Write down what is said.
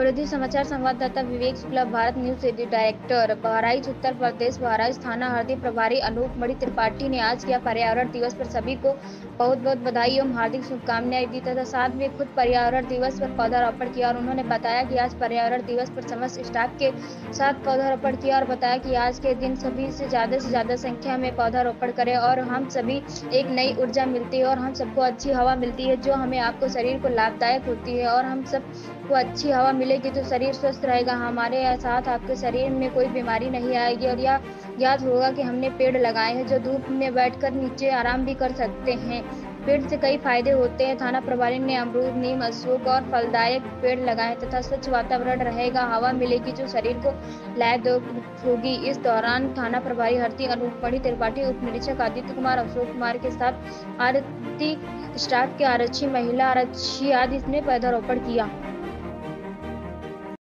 परिधि समाचार संवाददाता Vivek Shukla, Bharat news AD director. Bahraich, Uttar Pradesh, Bahraich थाना हरदी प्रभारी अनूप मणि त्रिपाठी ने आज किया पर्यावरण दिवस पर सभी को बहुत बहुत बधाई एवं हार्दिक शुभकामनाएँ दी तथा साथ में खुद पर्यावरण दिवस पर पौधारोपण किया और उन्होंने बताया कि आज पर्यावरण दिवस पर समस्त स्टाफ के साथ पौधारोपण किया और बताया कि आज के दिन सभी से ज़्यादा से ज़्यादा संख्या में पौधारोपण करें और हम सभी एक नई ऊर्जा मिलती है और हम सबको अच्छी हवा मिलती है, जो हमें आपको शरीर को लाभदायक होती है और हम सबको अच्छी हवा मिलेगी तो शरीर स्वस्थ रहेगा। हमारे साथ आपके शरीर में कोई बीमारी नहीं आएगी और यह याद होगा कि हमने पेड़ लगाए हैं जो धूप में बैठकर नीचे आराम भी कर सकते हैं। पेड़ से कई फ़ायदे होते हैं। थाना प्रभारी ने अमरूद, नीम, अशोक और फलदायक पेड़ लगाए तथा स्वच्छ वातावरण रहेगा। हवा मिलेगी जो शरीर को लाभदायक होगी। इस दौरान थाना प्रभारी हरती अनूप मणि त्रिपाठी उप निरीक्षक आदित्य कुमार, अशोक कुमार के साथ आरती स्टाफ के आरक्षी, महिला आरक्षी आदि ने पौधारोपण किया।